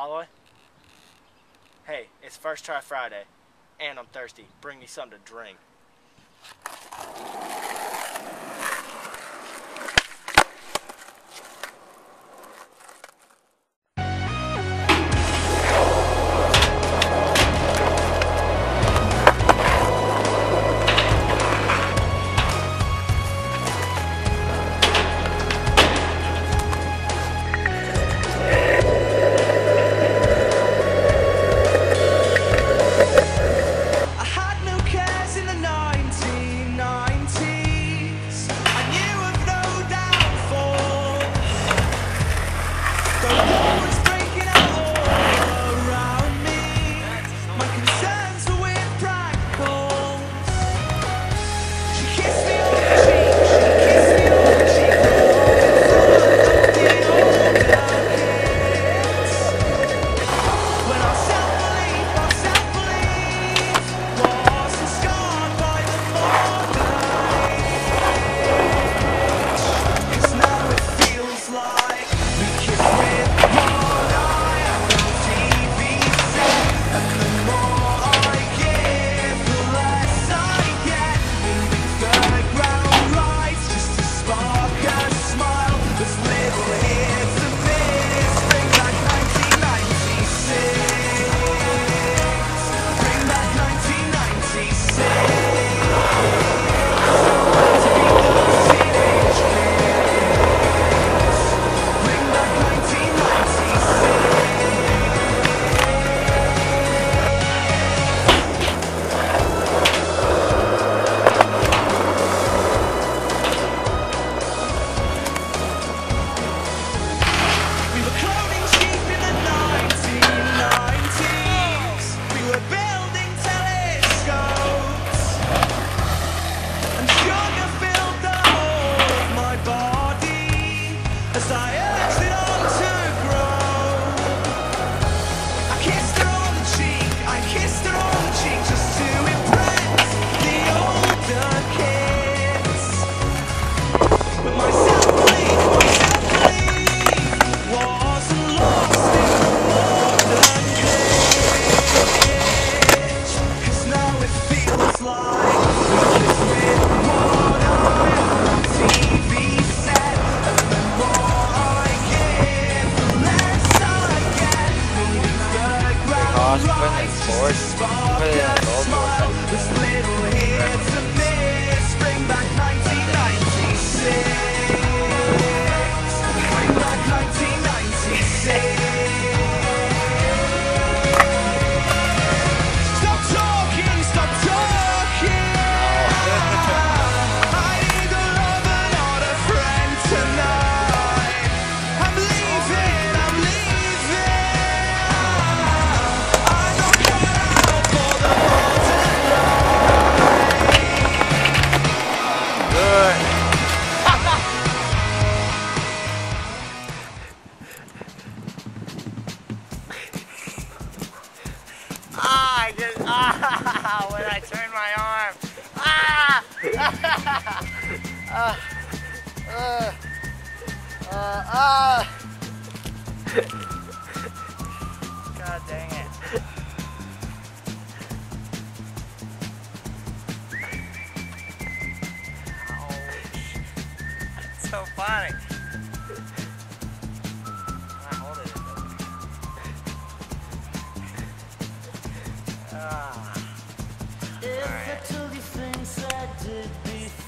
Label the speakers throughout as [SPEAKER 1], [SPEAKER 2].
[SPEAKER 1] Holloway? Hey, it's First Try Friday, and I'm thirsty. Bring me something to drink.
[SPEAKER 2] little
[SPEAKER 1] when I turn my arm. Ah! uh, uh, uh, uh. God dang it. Ouch. That's so funny.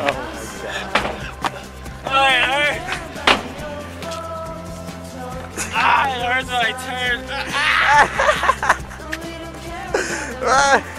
[SPEAKER 2] Oh my god.
[SPEAKER 3] Oh, it hurts. Ah, it hurts when I turn. Ah.
[SPEAKER 2] Ah!